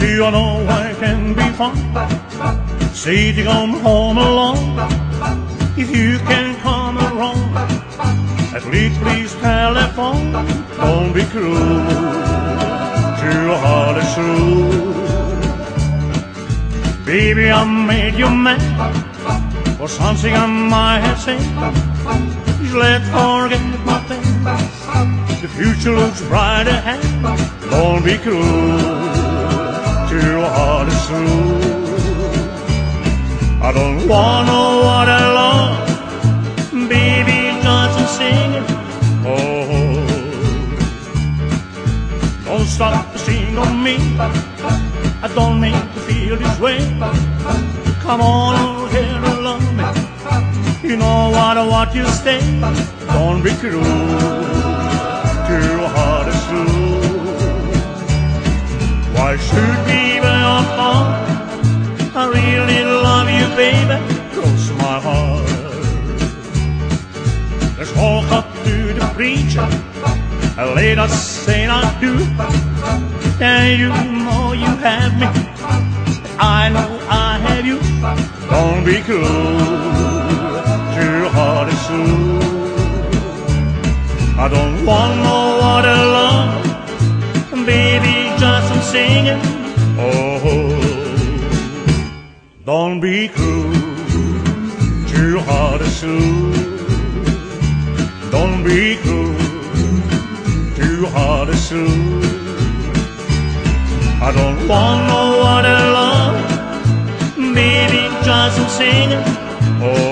If you know where can be fun, say to come home alone. If you can come around, at least please telephone. Don't be cruel to a heart is true. Baby, I made you mad for something I might have said. Please let's forget my past. The future looks bright ahead. Don't be cruel true. I don't wanna what I love, baby, just sing. Oh, don't stop to sing on me. I don't make you feel this way. Come on over here and love me. You know what I want you to stay. Don't be cruel to a heart to the preacher and let us say I do. And you know you have me. I know I have you. Don't be cruel to heart is true. I don't want no other love, baby. Just I'm singing. Oh. Don't be cruel to heart is true. Be cruel to true. I don't want no other love, baby, just singing. Oh.